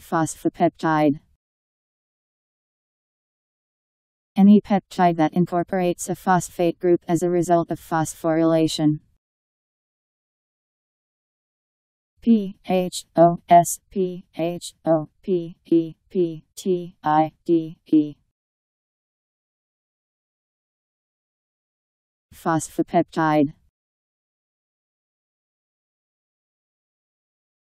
Phosphopeptide. Any peptide that incorporates a phosphate group as a result of phosphorylation. P H O S P H O P E P T I D E Phosphopeptide